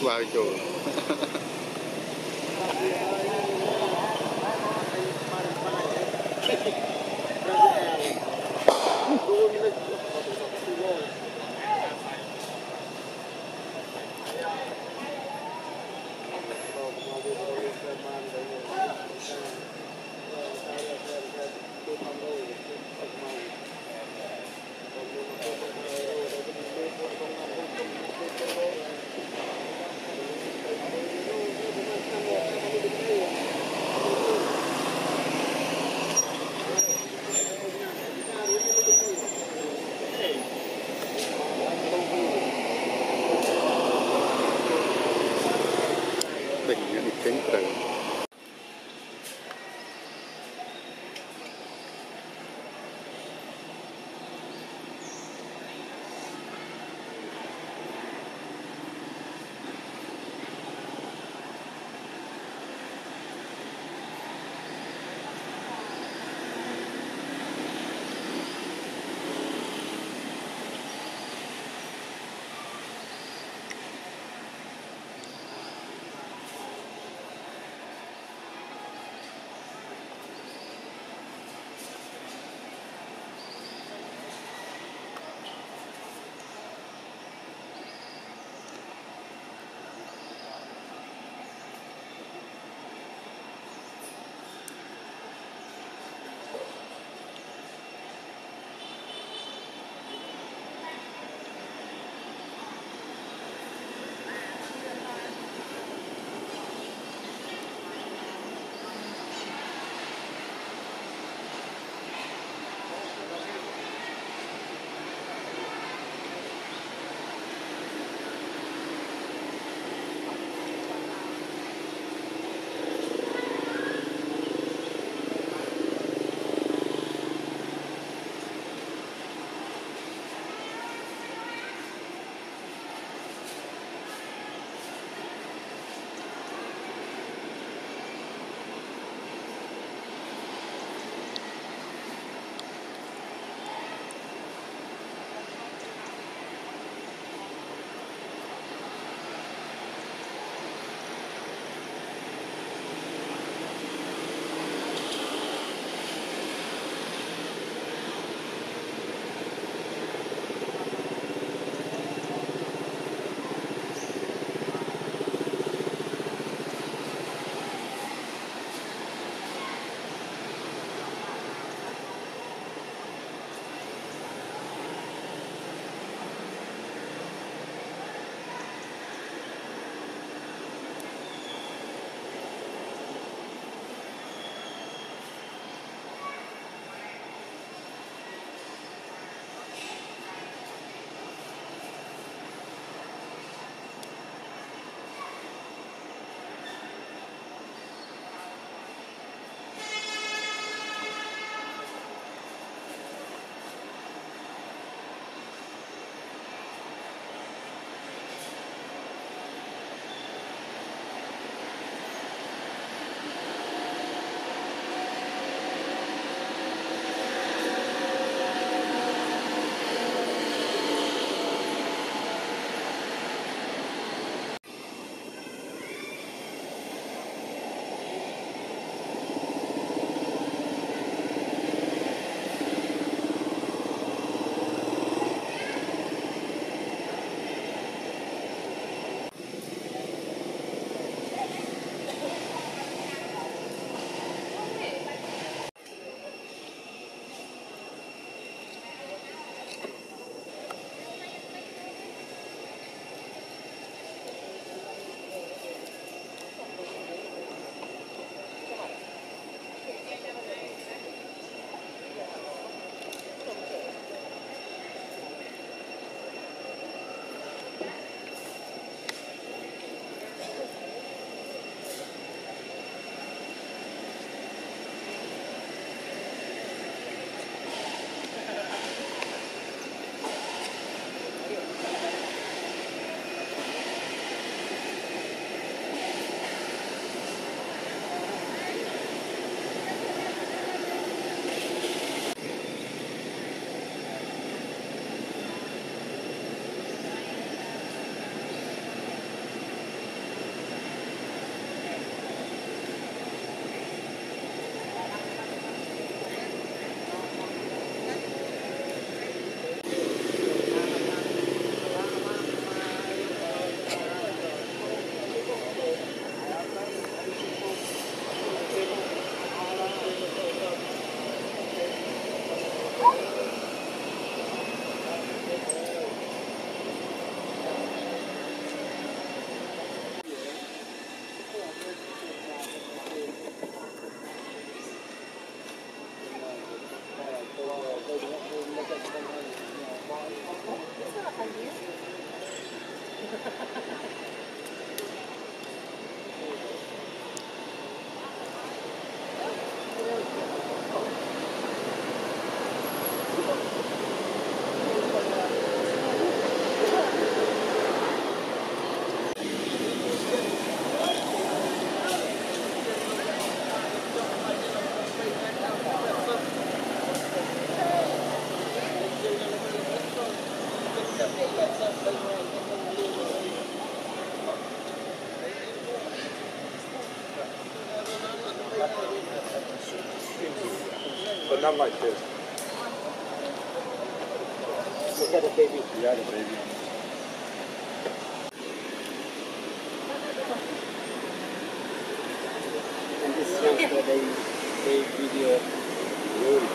Qua. But not like this. Look at the baby. Yeah, the baby. And this is where they, they video. Really?